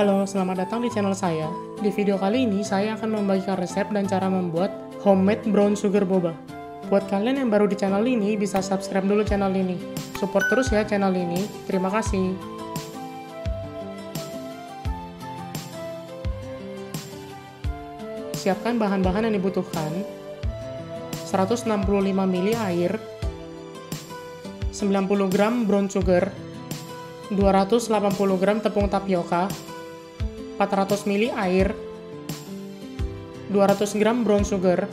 Halo, selamat datang di channel saya. Di video kali ini, saya akan membagikan resep dan cara membuat homemade brown sugar boba. Buat kalian yang baru di channel ini, bisa subscribe dulu channel ini. Support terus ya channel ini. Terima kasih. Siapkan bahan-bahan yang dibutuhkan. 165 ml air, 90 gram brown sugar, 280 gram tepung tapioka, 400 ml air, 200 gram brown sugar,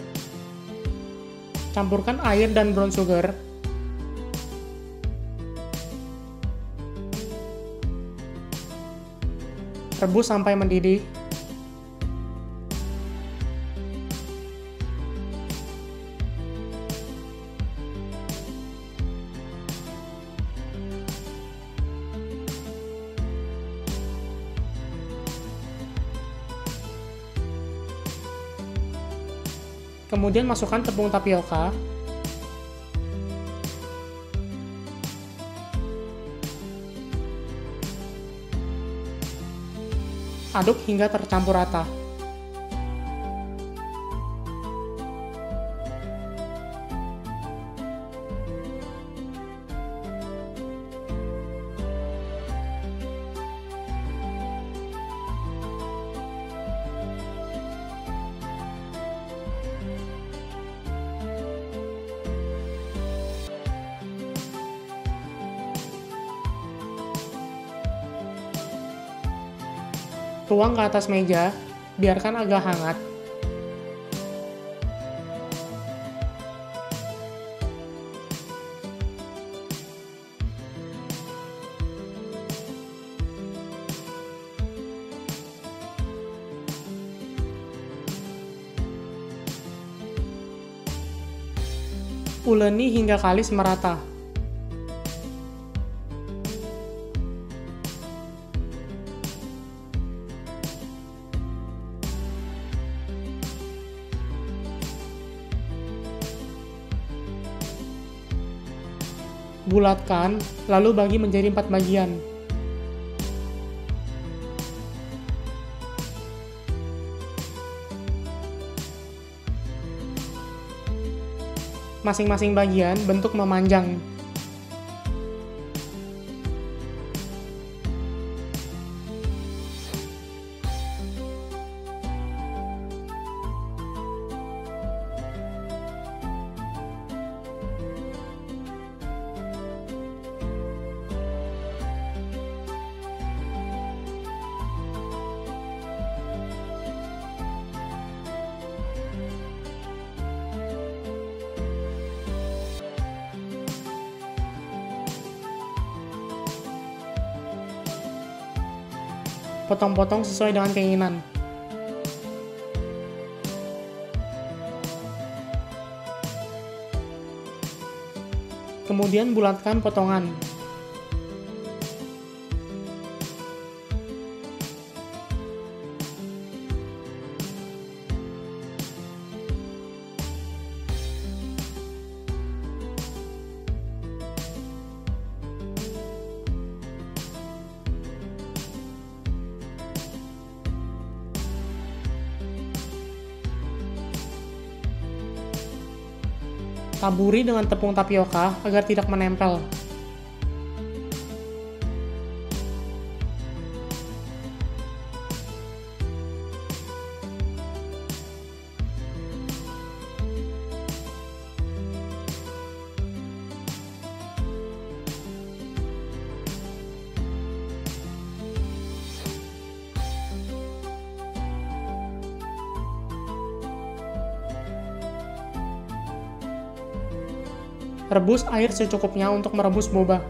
campurkan air dan brown sugar, rebus sampai mendidih, Kemudian masukkan tepung tapioka. Aduk hingga tercampur rata. Tuang ke atas meja, biarkan agak hangat. Uleni hingga kalis merata. Bulatkan, lalu bagi menjadi empat bagian. Masing-masing bagian bentuk memanjang. Potong-potong sesuai dengan keinginan. Kemudian bulatkan potongan. Taburi dengan tepung tapioka agar tidak menempel. Rebus air secukupnya untuk merebus boba.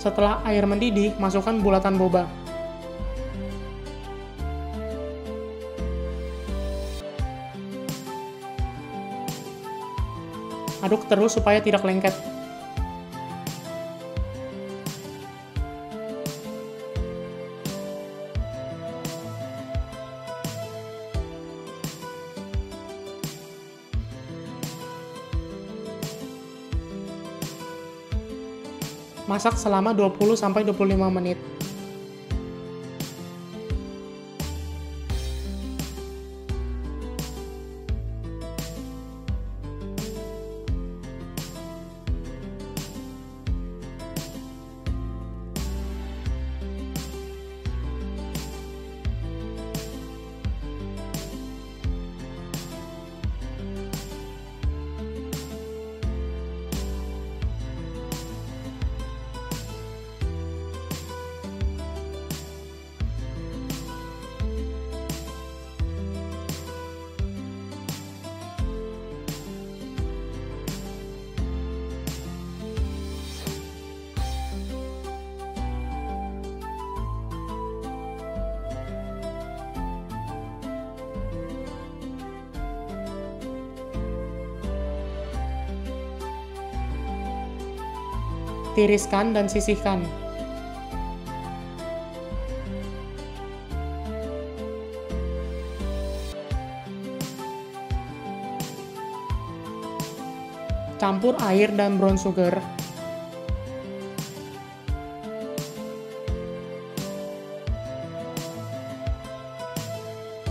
Setelah air mendidih, masukkan bulatan boba. Aduk terus supaya tidak lengket. Masak selama 20-25 menit. Tiriskan dan sisihkan. Campur air dan brown sugar.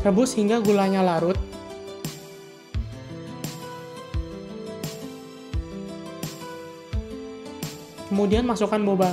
Rebus hingga gulanya larut. Kemudian masukkan boba.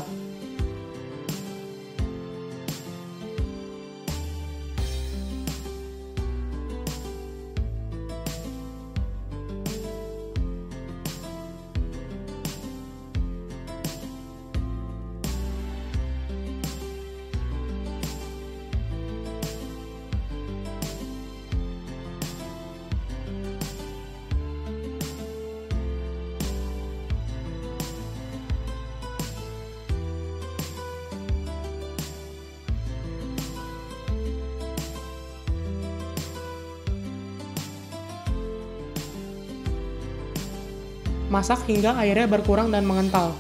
Masak hingga airnya berkurang dan mengental.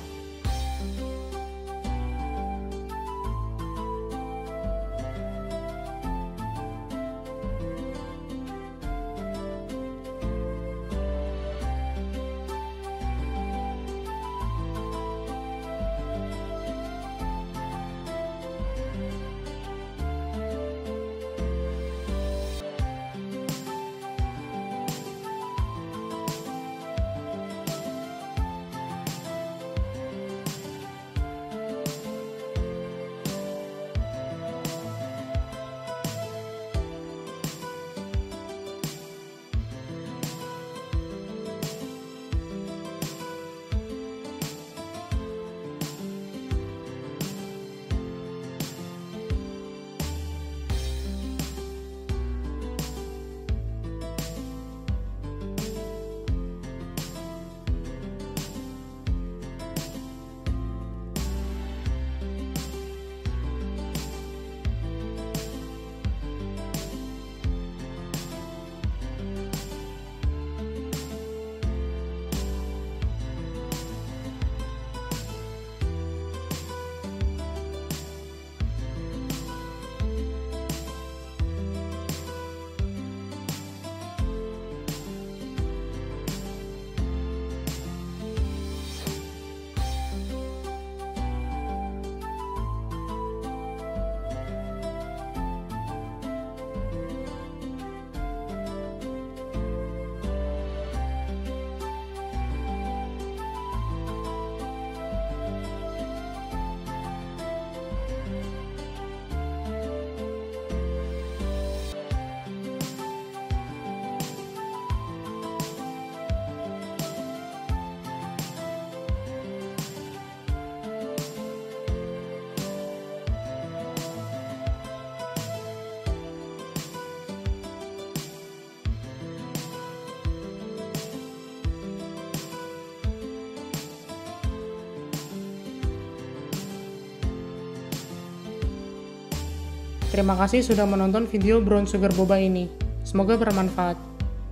Terima kasih sudah menonton video brown sugar boba ini. Semoga bermanfaat.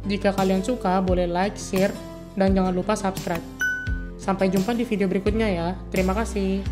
Jika kalian suka, boleh like, share, dan jangan lupa subscribe. Sampai jumpa di video berikutnya ya. Terima kasih.